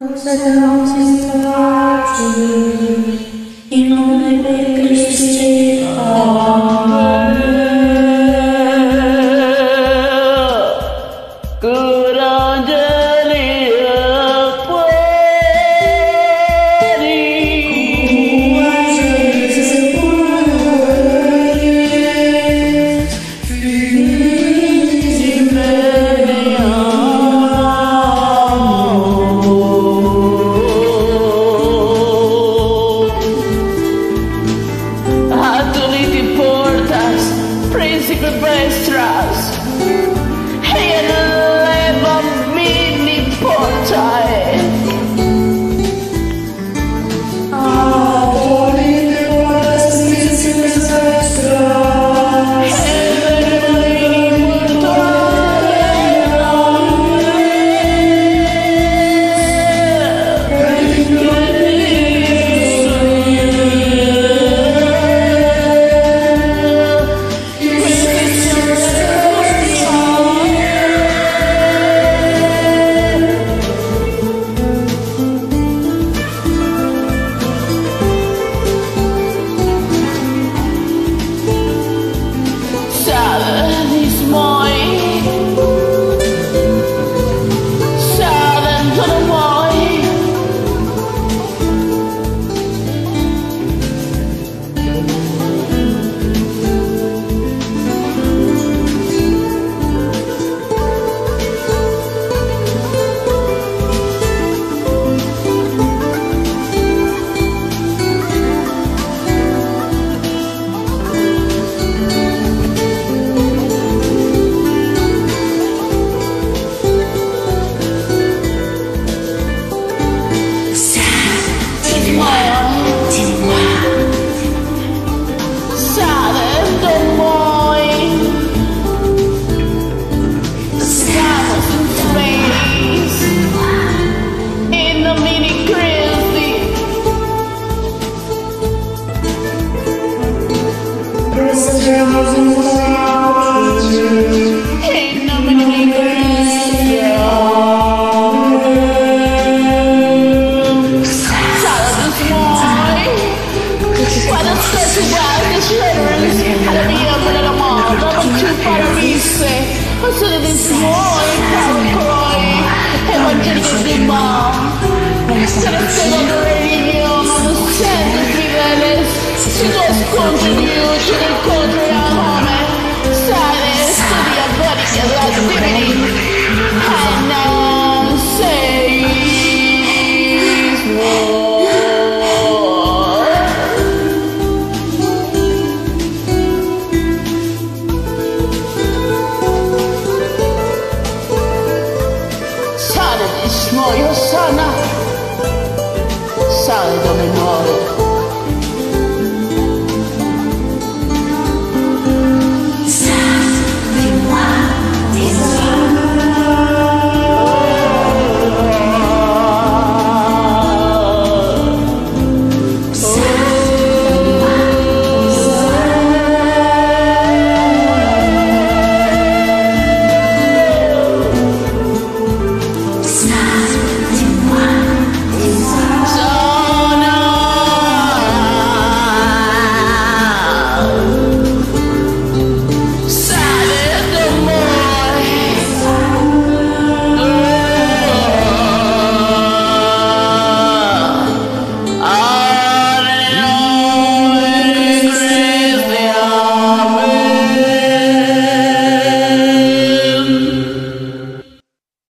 我기그 때. secret brain trust. Consider this more, I'm crying. I'm moio sana, sai dove.